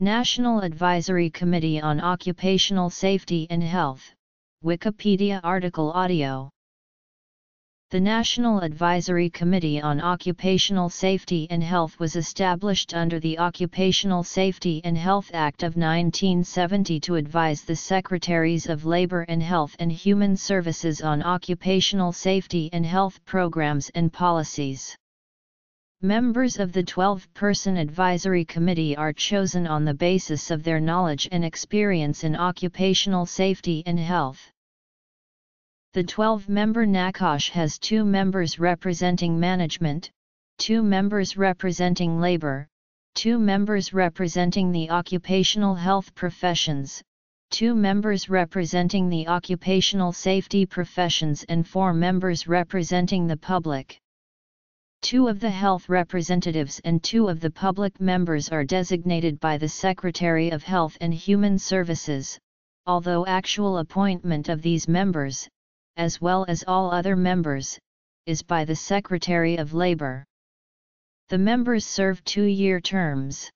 National Advisory Committee on Occupational Safety and Health, Wikipedia article audio the National Advisory Committee on Occupational Safety and Health was established under the Occupational Safety and Health Act of 1970 to advise the Secretaries of Labor and Health and Human Services on occupational safety and health programs and policies. Members of the 12-person advisory committee are chosen on the basis of their knowledge and experience in occupational safety and health. The 12-member NACOSH has two members representing management, two members representing labor, two members representing the occupational health professions, two members representing the occupational safety professions and four members representing the public. Two of the health representatives and two of the public members are designated by the Secretary of Health and Human Services, although actual appointment of these members, as well as all other members, is by the Secretary of Labor. The members serve two-year terms.